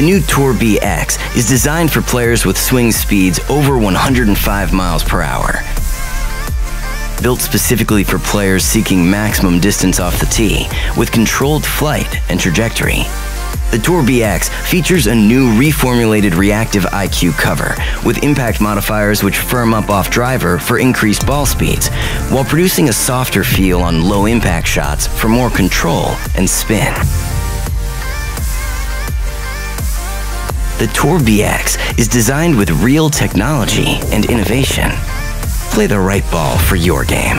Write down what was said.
The new Tour BX is designed for players with swing speeds over 105 miles per hour. Built specifically for players seeking maximum distance off the tee, with controlled flight and trajectory. The Tour BX features a new reformulated REACTIV iQ cover with impact modifiers which firm up off driver for increased ball speeds, while producing a softer feel on low impact shots for more control and spin. The Tour BX is designed with real technology and innovation. Play the right ball for your game.